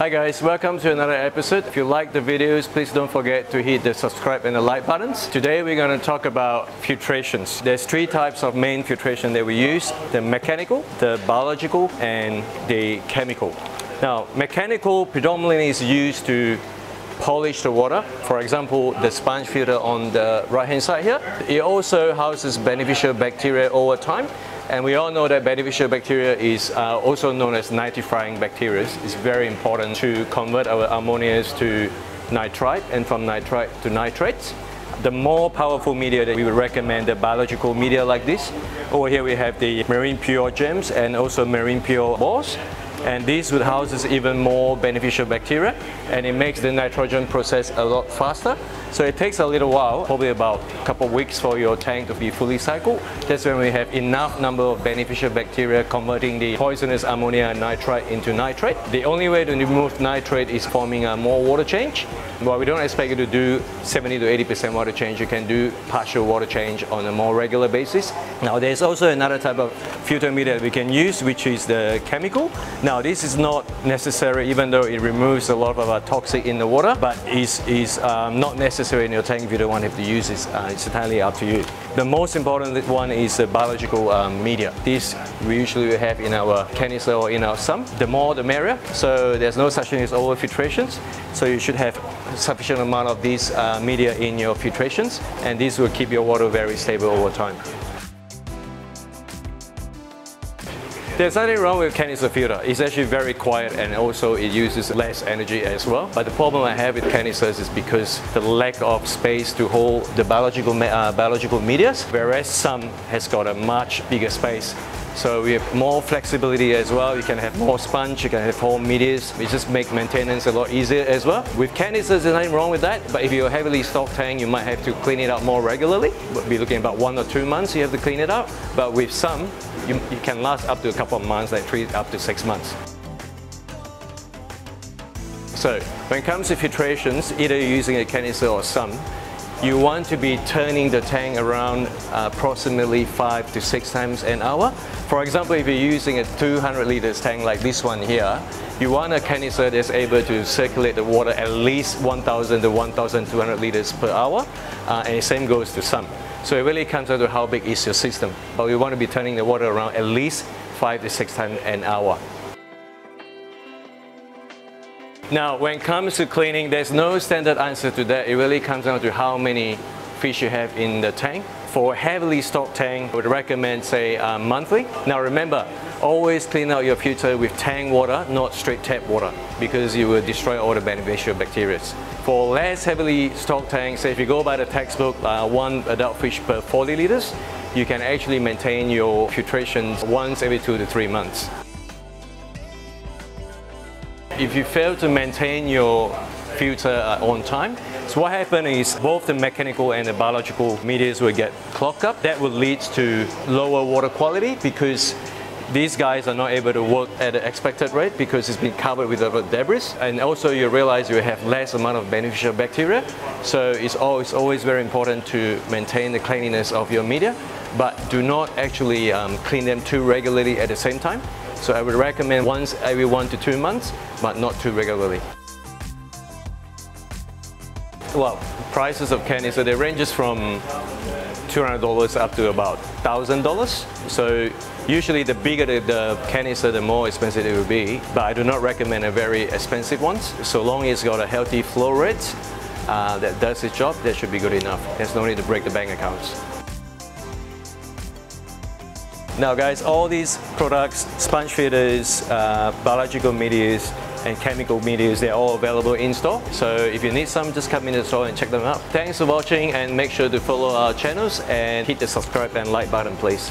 Hi guys, welcome to another episode. If you like the videos, please don't forget to hit the subscribe and the like buttons. Today we're going to talk about filtrations. There's three types of main filtration that we use, the mechanical, the biological and the chemical. Now, mechanical predominantly is used to polish the water. For example, the sponge filter on the right hand side here. It also houses beneficial bacteria over time and we all know that beneficial bacteria is uh, also known as nitrifying bacteria. It's very important to convert our ammonias to nitrite and from nitrite to nitrates. The more powerful media that we would recommend the biological media like this. Over here we have the marine pure gems and also marine pure balls and this would houses even more beneficial bacteria and it makes the nitrogen process a lot faster so it takes a little while, probably about a couple of weeks for your tank to be fully cycled. That's when we have enough number of beneficial bacteria converting the poisonous ammonia and nitrite into nitrate. The only way to remove nitrate is forming a more water change. But we don't expect you to do 70 to 80% water change. You can do partial water change on a more regular basis. Now there's also another type of media that we can use, which is the chemical. Now this is not necessary, even though it removes a lot of our toxic in the water, but is, is um, not necessary in your tank if you don't want to have to use it. Uh, it's entirely up to you. The most important one is the biological um, media. This we usually have in our canister or in our sump. The more the merrier. So there's no such thing as over-filtrations. So you should have sufficient amount of these uh, media in your filtrations and this will keep your water very stable over time. There's nothing wrong with canister filter. It's actually very quiet and also it uses less energy as well. But the problem I have with canisters is because the lack of space to hold the biological, uh, biological medias, whereas sump has got a much bigger space so we have more flexibility as well. You can have more sponge, you can have more medias. We just make maintenance a lot easier as well. With canisters, there's nothing wrong with that. But if you're a heavily stocked tank, you might have to clean it out more regularly. We'll be looking about one or two months you have to clean it out. But with sump, you, you can last up to a couple of months, like three up to six months. So when it comes to filtrations, either using a canister or sump, you want to be turning the tank around uh, approximately five to six times an hour. For example, if you're using a 200 liters tank like this one here, you want a canister that's able to circulate the water at least 1,000 to 1,200 liters per hour, uh, and the same goes to sump. So it really comes down to how big is your system. But we want to be turning the water around at least five to six times an hour. Now, when it comes to cleaning, there's no standard answer to that. It really comes down to how many fish you have in the tank. For heavily stocked tank, I would recommend, say, uh, monthly. Now remember, always clean out your filter with tank water, not straight tap water, because you will destroy all the beneficial bacteria. For less heavily stocked tanks, say if you go by the textbook, uh, one adult fish per 40 liters, you can actually maintain your filtration once every two to three months. If you fail to maintain your filter uh, on time, so what happens is both the mechanical and the biological medias will get clogged up. That will lead to lower water quality because these guys are not able to work at the expected rate because it's been covered with other debris. And also you realize you have less amount of beneficial bacteria. So it's always, always very important to maintain the cleanliness of your media, but do not actually um, clean them too regularly at the same time. So I would recommend once every one to two months, but not too regularly. Well, prices of candy, so they ranges from $200 up to about $1,000. So usually the bigger the, the canister, the more expensive it will be. But I do not recommend a very expensive ones. So long as it's got a healthy flow rate uh, that does its job, that should be good enough. There's no need to break the bank accounts. Now guys, all these products, sponge filters, uh, biological medias, and chemical medias, they're all available in store. So if you need some, just come in the store and check them out. Thanks for watching and make sure to follow our channels and hit the subscribe and like button please.